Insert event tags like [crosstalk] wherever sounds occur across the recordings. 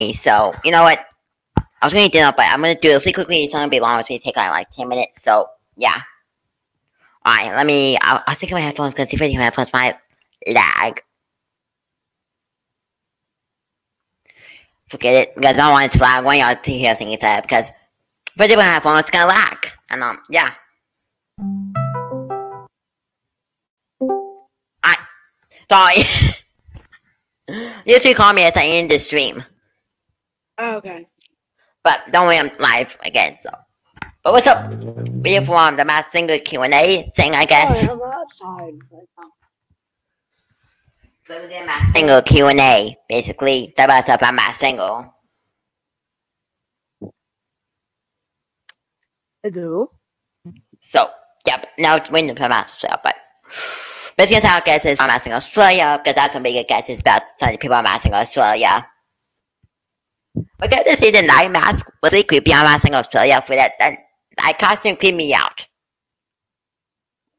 So, you know what? I was going to do that, but I'm going to do this really quickly. It's not going to be long. It's going to take like, like 10 minutes. So, yeah. Alright, let me. I'll, I'll stick my headphones because if I my headphones, my lag. Forget it, because I don't want it to lag. Want y'all to hear things said because if I do my headphones, it's to lag. And, um, yeah. I. Sorry. [laughs] you two call me as I end the stream. Oh, okay. But don't worry, I'm live again, so. But what's up? We from the Masked Singer Q&A thing, I guess. Oh, I'm outside. So we did Masked Singer Q&A, basically. That was up on Masked Singer. I do. So, yep, now it's winning for Math Australia, but... Basically, I guess is on Masked Singer Australia, because that's some big guesses about the people on Masked Singer Australia. To see the knight mask was really creepy on Masked Singer Australia for that, that, that costume creeped me out.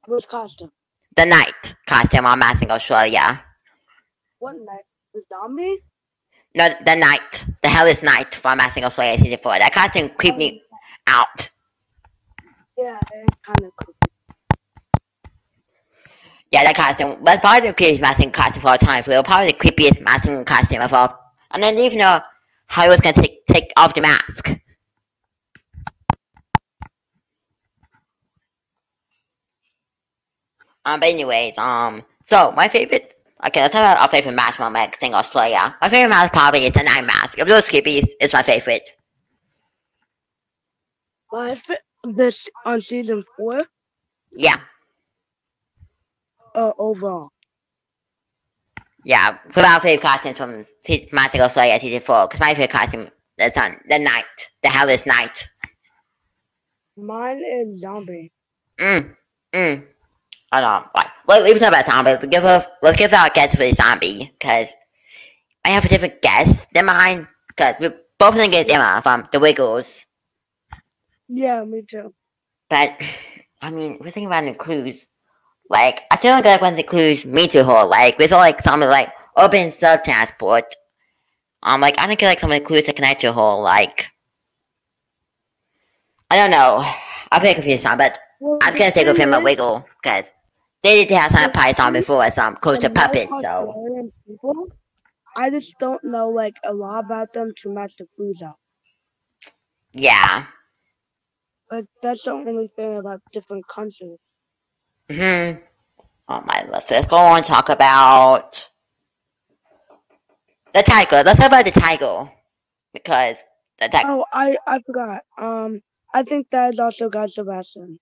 Which costume? The knight costume on Masked Singer Australia. What knight? The zombie? No, the knight. The hellish knight from Masked Singer Australia season 4. That costume creeped me out. Yeah, it's kind of creepy. Yeah, that costume was probably the creepiest Masked Singer costume of all time. It was probably the creepiest Masked Singer costume of all. And then even know how he was gonna take take off the mask. Um, but anyways, um, so my favorite. Okay, let's talk about our favorite mask from Max in Australia. My favorite mask probably is the knight mask. Of those skippies, it's my favorite. I this on season four Yeah, uh, overall. Yeah. So my favorite costume from se- Mask in Australia season four. Because my favorite costume is on the knight, the hellish knight. Mine is zombie. Mm, mm. I don't know. Right. Well, let's talk about zombies. Let's give a let's give our guess for the zombie because I have a different guess than mine. Because we both of them get Emma from the Wiggles, Yeah, me too. but I mean, we're thinking about the clues. Like, I feel like when the clues me to her, like with all like some of like open sub transport. Um, like I don't get like some of the clues that connect to her. Like, I don't know. I'm pretty confused on, but Well, I'm gonna stick with Emma wiggle because they did have some Python before some close to puppets, so people, I just don't know like a lot about them to match the clues out. yeah. Like that's the only thing about different countries. Hmm. Oh my list. Let's go on and talk about the tiger. Let's talk about the tiger because the tiger. Oh, I I forgot. Um, I think that is also Guy Sebastian.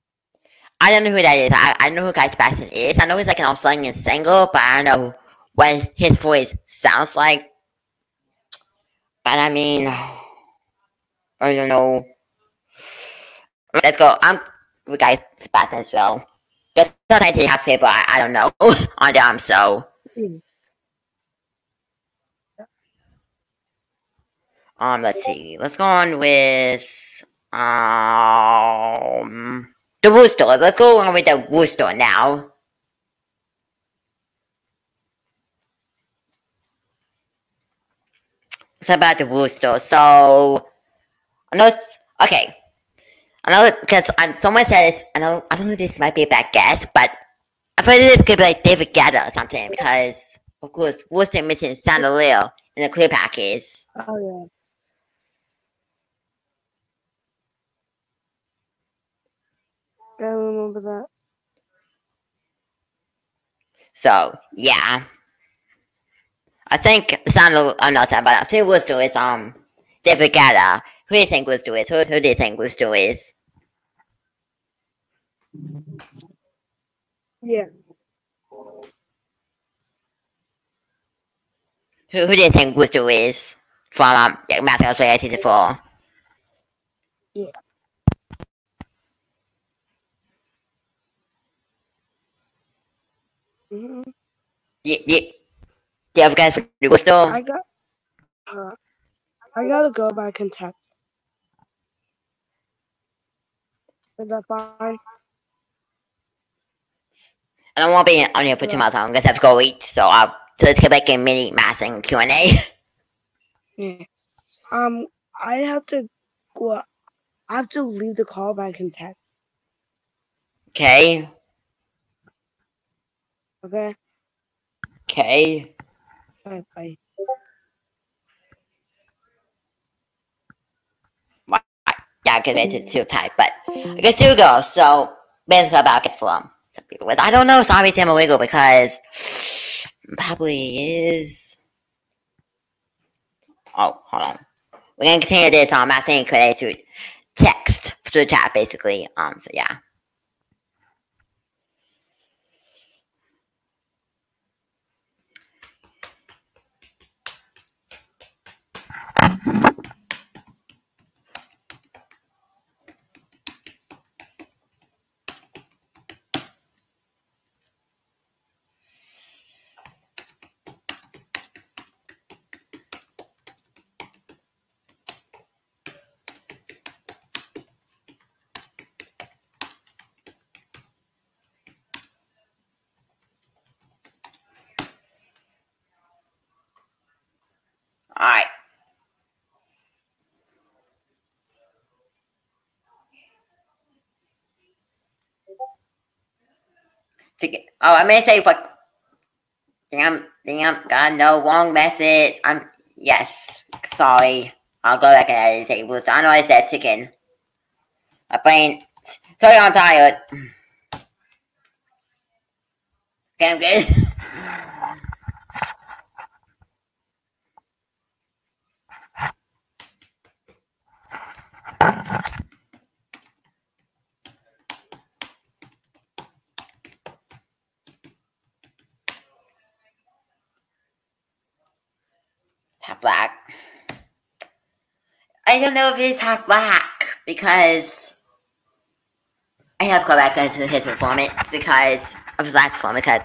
I don't know who that is. I, I know who Guy Sebastian is. I know he's like an Australian singer, but I don't know what his voice sounds like. But I mean, I don't know. Let's go. I'm with Guy Sebastian as well. Just sometimes they have paper. I, I don't know [laughs] on them, so. Um, let's see. Let's go on with um the Wooster. Let's go on with the Wooster now. It's about the Wooster. So I know. Okay, I know because um, someone says I know. I don't know. if This might be a bad guess, but I thought this could be like David Guetta or something because of course Wooster missing Chandelier in the clear package. Oh yeah. I remember that. So yeah, I think Sandal. I'm not Sandal, but who was do is um David Guetta. Who do you think was do is? Who, who do you think was do is? Yeah. Who, do you think do is from um Matthew Australia season four? Yeah. hmm You, you, do you have a guess for the Wooster? I got. Uh, I gotta go by contact. Is that fine? I don't want to be on here for too much months. I'm gonna have to go eat. So I'll so let's get back in mini math and Q and A. Yeah. Um, I have to go. I have to leave the call, I can text. Okay. Okay. Okay. Bye. Bye. Yeah, because it's too tight. But I guess here we go. So basically about gets for some I don't know, a wiggle because probably is Oh, hold on. We're gonna continue this um I think create through text through the chat basically. Um so yeah. Alright. To get, oh, I may say what. Damn, damn, got no wrong message. I'm yes, sorry. I'll go back and edit tables. I know I said chicken. My brain. Sorry, I'm tired. Okay, I'm good. [laughs] Half black. I don't know if he's half black because I have to go back into his performance because of his last performance because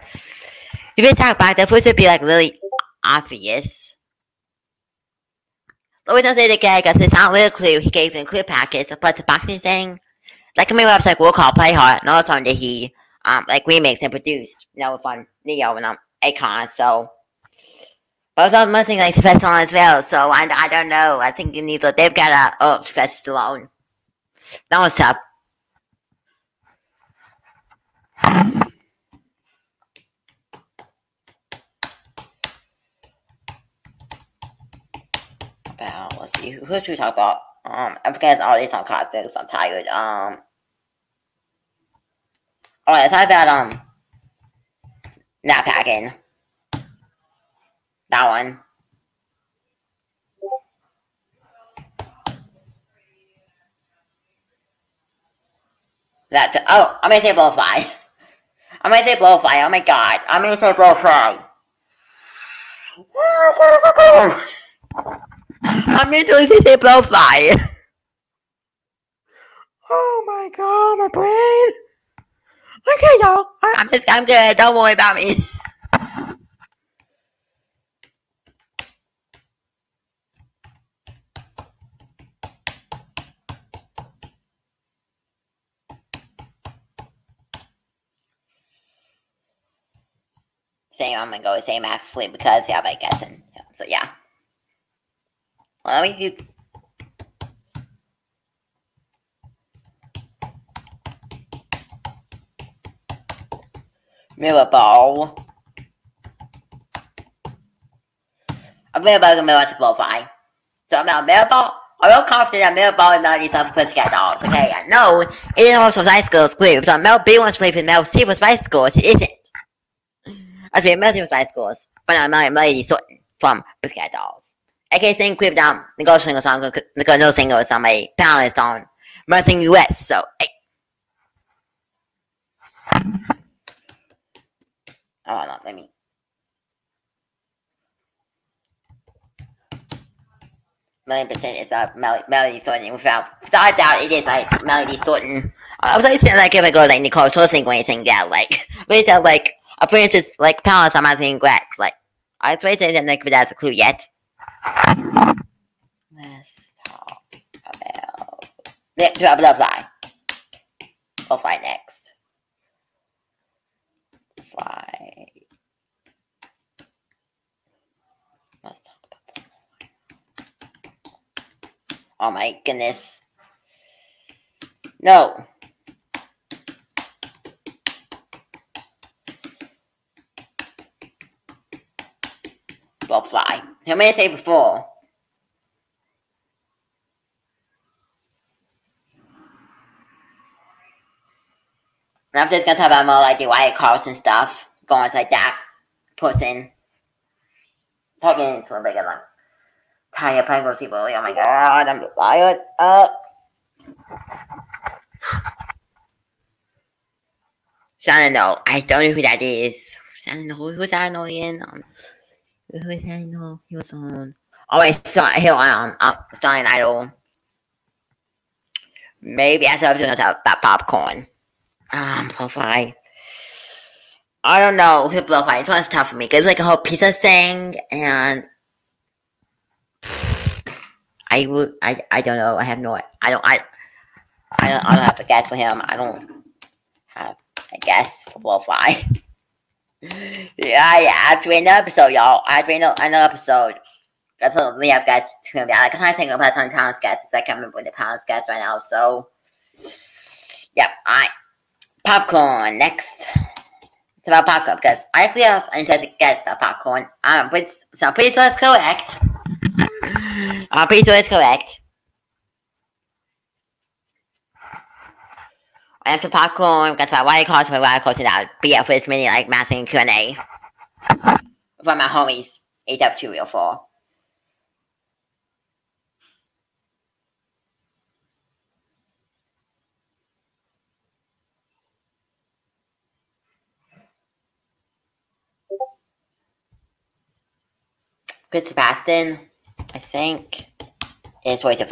if it's half black, that's supposed to be like really obvious. But we don't say the guy because it's not really clue. He gave him clue package, but the boxing thing, like main website we'll call Play Hard, and also that he um like remixed and produced, you know, from Ne-Yo and um Akon, so but I missing like Sylvester Stallone as well, so I, I don't know. I think you need to, they've got a oh Stallone. That was tough. About let's see who, should we talk about? Um, I forget all these on costumes. I'm tired. Um, all right, let's talk about um, not packing. That one. That oh, I'm gonna say blowfly. I'm gonna say blowfly. Oh my god, I'm gonna say blowfly. I'm gonna say blowfly. Oh my god, my brain. Okay, y'all. I'm just, I'm good. Don't worry about me. Same. I'm gonna go with same actually because yeah, by guessing. So yeah. Well, let me do. Mirror. I'm mirror ball and mirror to qualify. So I'm not ball. I'm real confident that ball is not these pussycat dolls. Okay, I know it is also Spice Girls group. So Mel B wants to play for Mel C for Spice Girls. It isn't. As we met with high schools, but I'm not Melody Thornton from Pussycat Dolls. AK sing clip down go single song no single on my balance on Mercing US, so hey. Oh no, let me Million percent is about Mel- Melody Thornton without without doubt it is like Melody Thornton. I was like saying like if I go like Nicole Scherzinger or anything, yeah, like but it's like a princess like palace I'm asking Gretz. Like I was saying that like but that's a clue yet. Let's talk about let's talk about fly. We'll fly next. Fly. Let's talk about Oh my goodness. No. Blowfly. How many say before? I'm just gonna talk about more like the Wyatt Carlson stuff, going like that, pushing, talking to a bigger like tired pregnant people. Oh my god, I'm tired. Uh. So I don't know. I don't know who that is. I don't know who who's that annoying. Um, who is that? No, he was on. Oh, I saw he um, um starring idol. Maybe I saw doing about popcorn. Um, Blowfly. I don't know who Blowfly. It's one tough for me because like a whole pizza thing, and I would. I. I don't know. I have no. I don't. I. I don't. I don't have a guess for him. I don't have a guess for Blowfly. Yeah, yeah. Read another episode, y'all. Read another episode. That's what we have guys to him. I can't think about some pounds guys. I can't remember the pounds guys right now. So, yep. I popcorn next. It's about popcorn because I actually have interest to get the popcorn. Um, but so I'm pretty sure it's correct. I'm pretty sure it's correct. After popcorn, got my white cards, my white cards out. Be up for this mini like massing Q and A from my homies. Two real four. Chris Sebastian, I think, is way to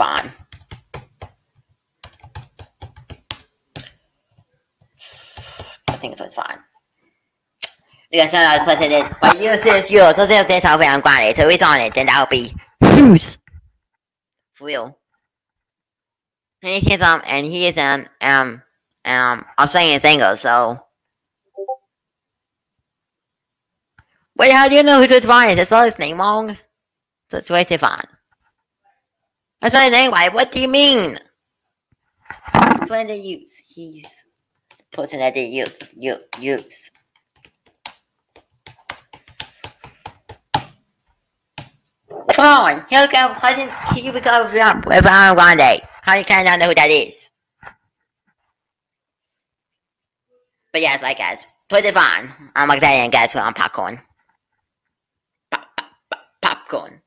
fun. I think it was fine. 这个香港 president, but use this you, so this is how 非常管理, so it's on it, then that will be huge. For real. And he's um, and he is an um um Australian singer, so. Wait, how do you know who this one is? That's spell his name wrong. So it's way Stefan. That's not his name, why? What do you mean? That's what they use. He's the person that they use. You use. Come on, he'll go. How did he go with Ariana Grande? How you kind of know who that is? But yes, like guys, put it on. I'm like that guys, we're on popcorn. Pop, pop, pop, popcorn.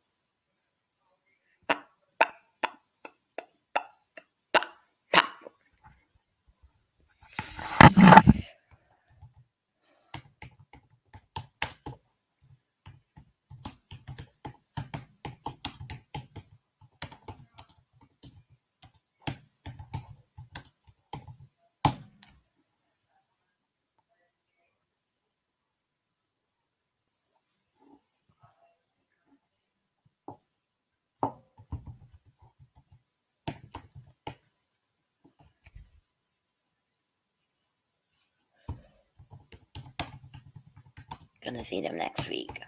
Gonna see them next week.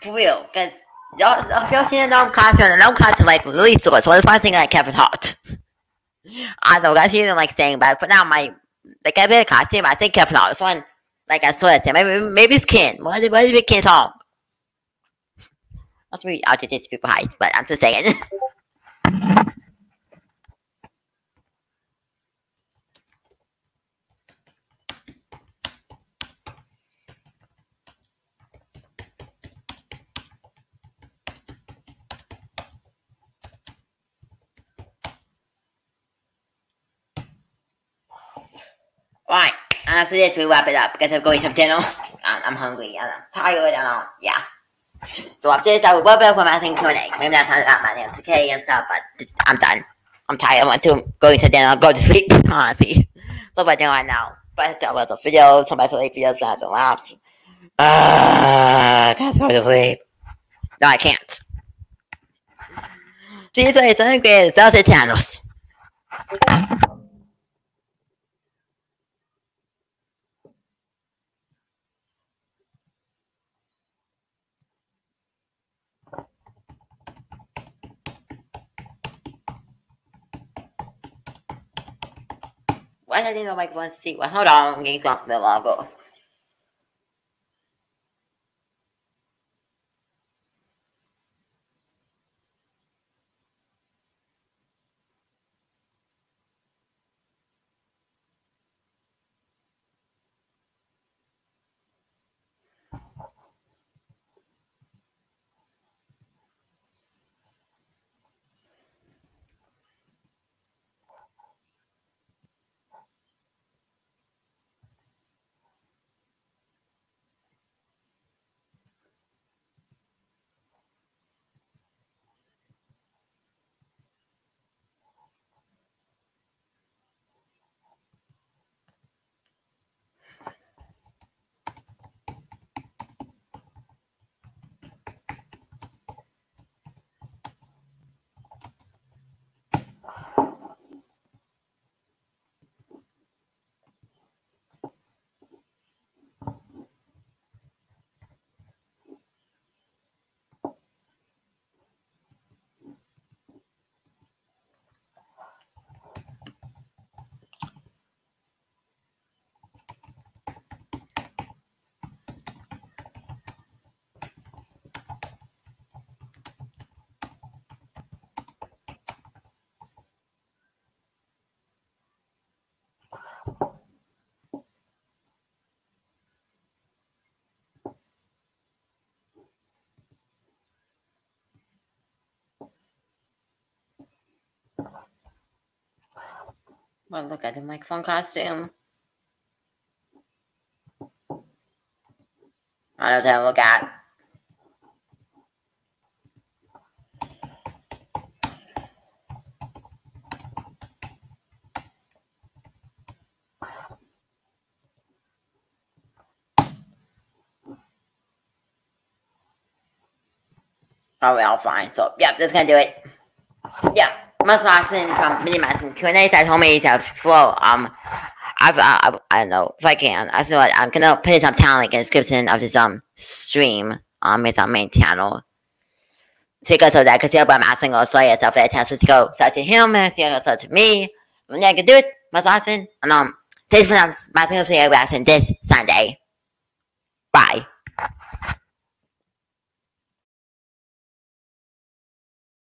For real, because y'all, if y'all seen a gnome costume, the gnome costume like really short, so that's why I think like Kevin Hart. I don't know, I feel like saying, but for now, my like I a costume, I think Kevin Hart. This one, like I swear to maybe maybe it's Ken. What what is Ken song? Not really out to these people heights, but I'm just saying. [laughs] Right, after this we wrap it up because I'm going to dinner. I'm, I'm hungry and I'm tired and I'm, yeah. So after this I will wrap it up with my thing Q&A. Maybe that's not about my name's okay and stuff, but I'm done. I'm tired. I want to go to dinner, go to sleep, [laughs] honestly. So what I do right now. But I about the videos, somebody saw the videos last and laps. Ah, I can't go to sleep. No, I can't. See are some great Celtic channels. Why did I need like one seat? Well, hold on, I'm getting something longer. Well, look at the microphone costume. I don't know, look at. Probably all fine. So, yep, that's gonna do it. Yeah most Watson, um, mini Watson Q and A at home yourself flow. Um, I've, I, I don't know if I can. I feel like I'm gonna put some talent in the description of this um stream. Um, it's our main channel. So because of that, because I'm asking us for yourself that test to go so to him and he'll go to me. When I can do it, most Watson, and um, for um, my single player this Sunday. Bye.